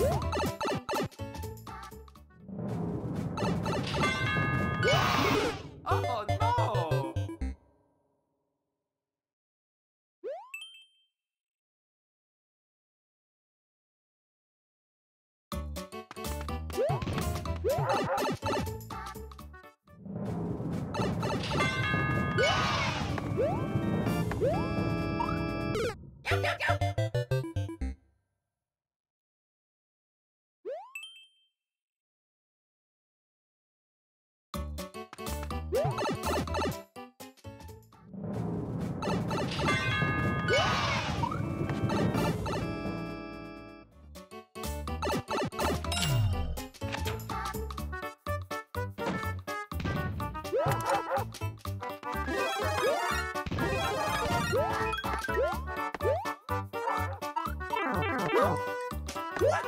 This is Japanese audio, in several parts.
Oh no! What? ・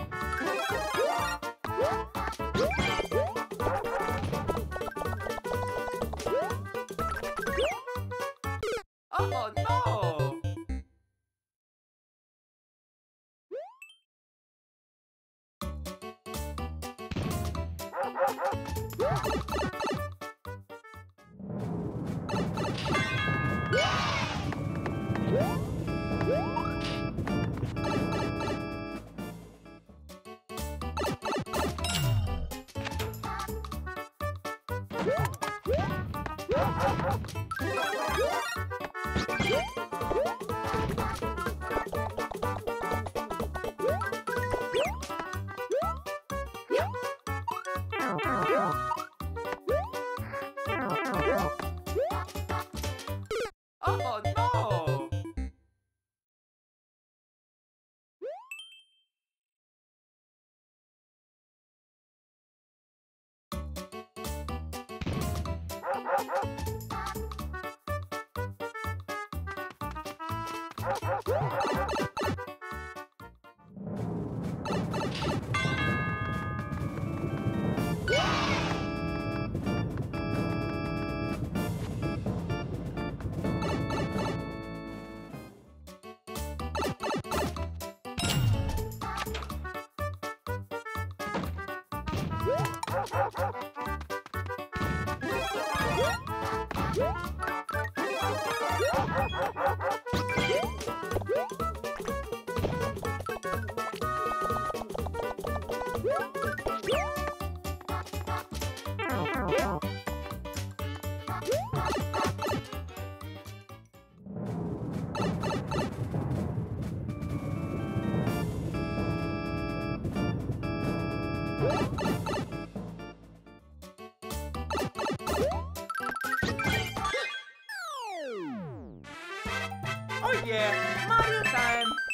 Woo! ん? Yeah, Mario time!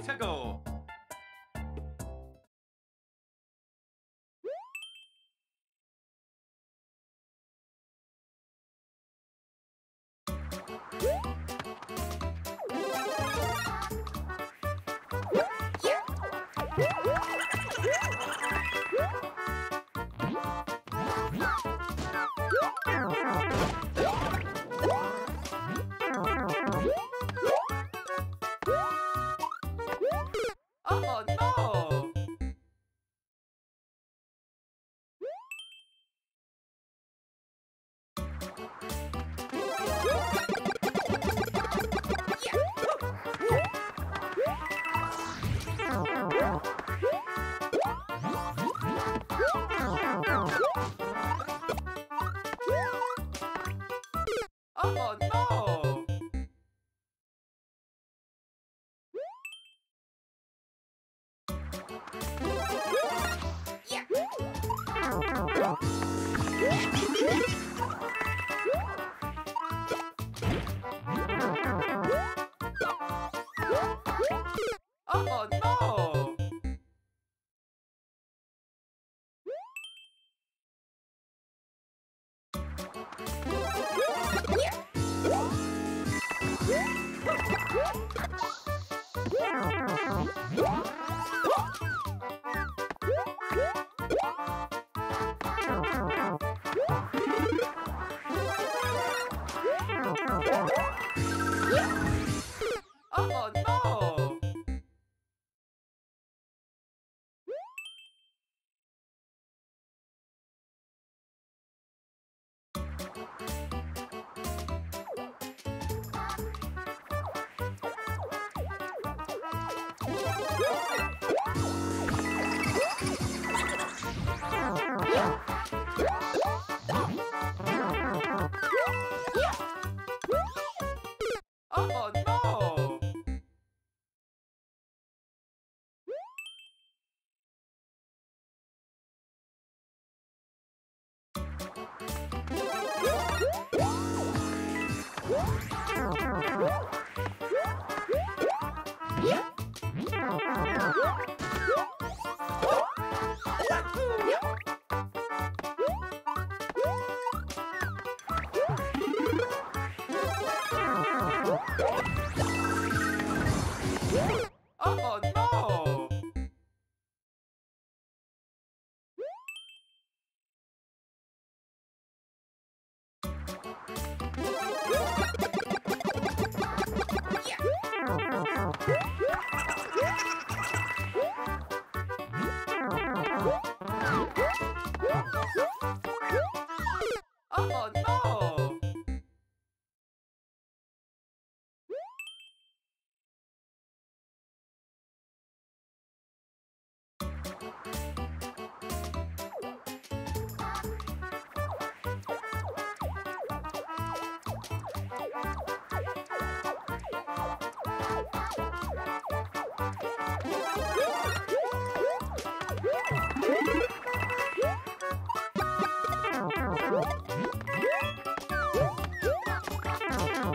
Let's go. Oh no! Oh, no! Yeah.